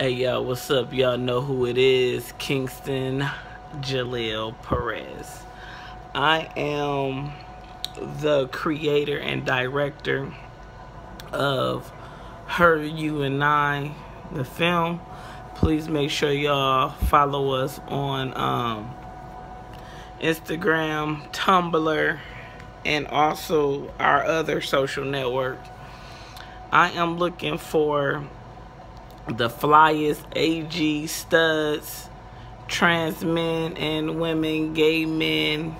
Hey y'all, what's up? Y'all know who it is. Kingston Jaleel Perez. I am the creator and director of Her, You, and I, the film. Please make sure y'all follow us on um, Instagram, Tumblr, and also our other social network. I am looking for the flyest AG studs, trans men and women, gay men.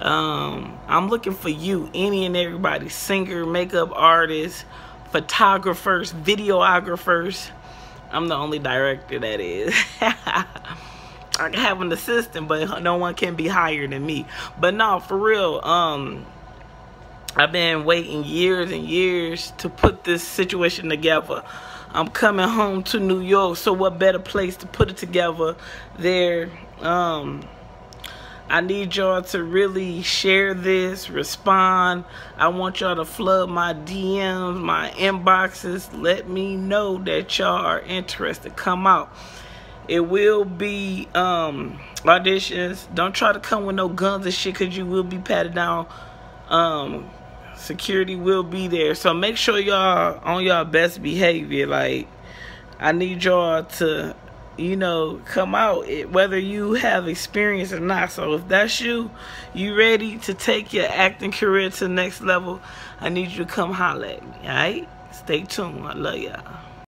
Um, I'm looking for you, any and everybody, singer, makeup artist, photographers, videographers. I'm the only director that is. I have an assistant, but no one can be higher than me. But no, for real, um, I've been waiting years and years to put this situation together. I'm coming home to New York, so what better place to put it together there? Um, I need y'all to really share this, respond. I want y'all to flood my DMs, my inboxes. Let me know that y'all are interested. Come out. It will be um, auditions. Don't try to come with no guns and shit because you will be patted down. Um, security will be there. So make sure y'all on y'all best behavior. Like, I need y'all to, you know, come out, eh, whether you have experience or not. So if that's you, you ready to take your acting career to the next level, I need you to come holler at me, all right? Stay tuned. I love y'all.